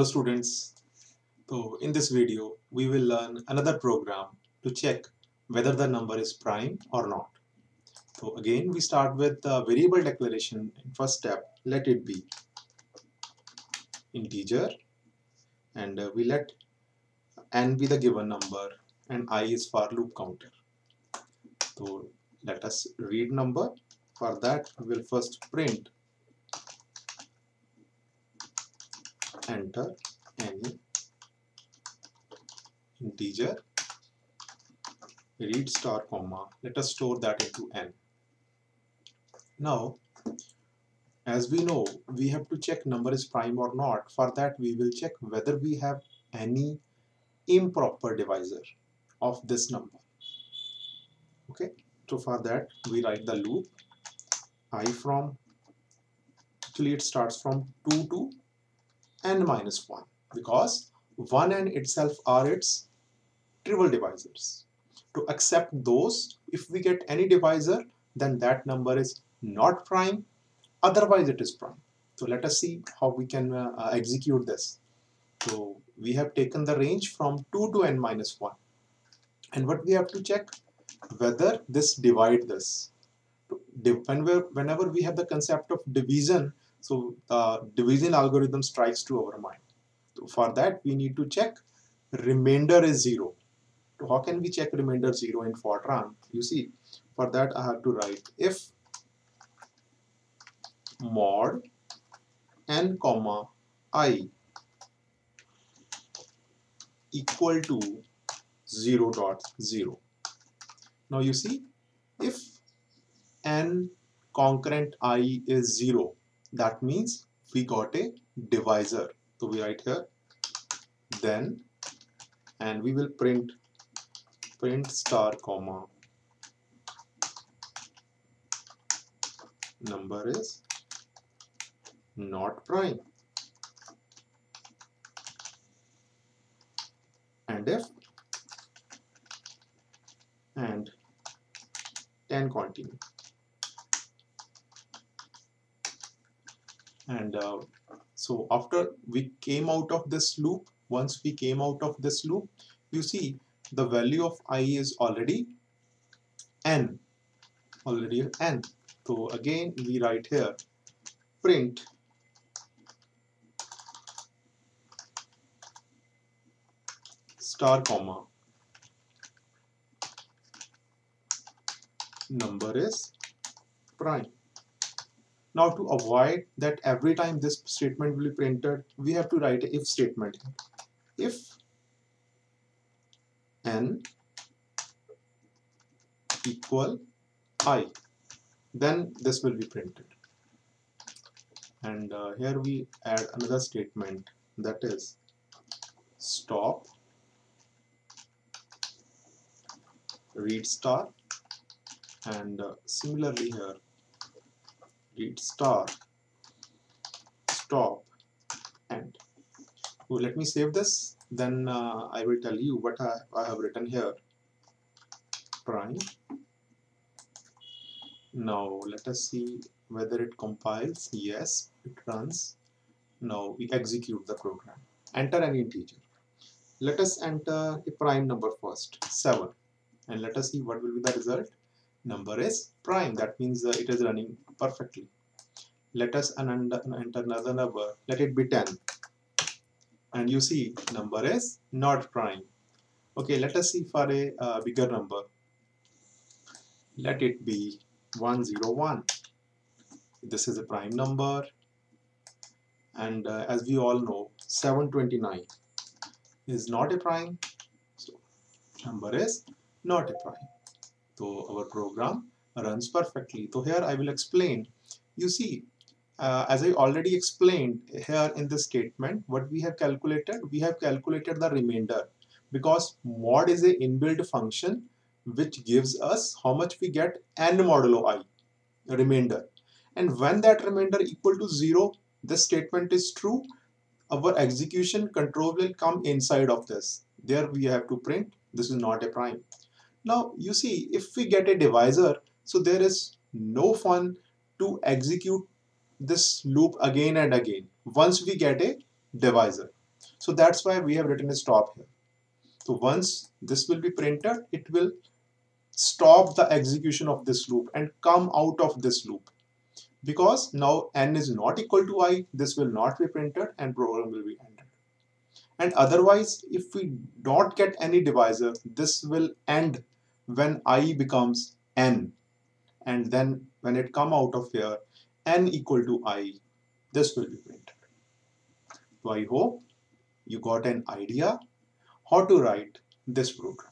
Hello students. So in this video we will learn another program to check whether the number is prime or not. So again we start with the variable declaration in first step let it be integer and uh, we let n be the given number and i is for loop counter. So let us read number for that we will first print enter any integer read star comma. Let us store that into n. Now as we know we have to check number is prime or not. For that we will check whether we have any improper divisor of this number. Okay? So for that we write the loop i from actually it starts from 2 to n minus 1 because 1 and itself are its trivial divisors. To accept those, if we get any divisor, then that number is not prime, otherwise it is prime. So let us see how we can uh, uh execute this. So we have taken the range from 2 to n minus 1. And what we have to check, whether this divide this. Whenever we have the concept of division, so the division algorithm strikes to our mind. So for that we need to check remainder is 0. So how can we check remainder 0 in Fortran? You see for that I have to write if mod n comma i equal to 0 dot 0. Now you see if n concurrent i is 0 that means we got a divisor. So we write here then and we will print print star comma. Number is not prime. And if and 10 continue and uh, so after we came out of this loop once we came out of this loop you see the value of i is already n already n. So again we write here print star comma. Number is prime now to avoid that every time this statement will be printed, we have to write a if statement. If n equal i, then this will be printed. And uh, here we add another statement that is stop read star and uh, similarly here read star stop. Oh, let me save this. Then uh, I will tell you what I, I have written here. Prime. Now let us see whether it compiles. Yes it runs. Now we execute the program. Enter any integer. Let us enter a prime number first 7 and let us see what will be the result number is prime. That means uh, it is running perfectly. Let us enter another number. Let it be 10 and you see number is not prime. Okay let us see for a uh, bigger number. Let it be 101 this is a prime number. And uh, as we all know 729 is not a prime. So number is not a prime so our program runs perfectly. So here I will explain. You see, uh, as I already explained here in this statement, what we have calculated, we have calculated the remainder because mod is a inbuilt function which gives us how much we get n modulo i, remainder. And when that remainder equal to 0, this statement is true, our execution control will come inside of this. There we have to print, this is not a prime. Now you see if we get a divisor so there is no fun to execute this loop again and again once we get a divisor. So that's why we have written a stop here. So once this will be printed, it will stop the execution of this loop and come out of this loop. Because now n is not equal to i, this will not be printed and program will be ended. And otherwise, if we don't get any divisor, this will end when i becomes n. And then when it come out of here, n equal to i, this will be printed. So I hope you got an idea how to write this program.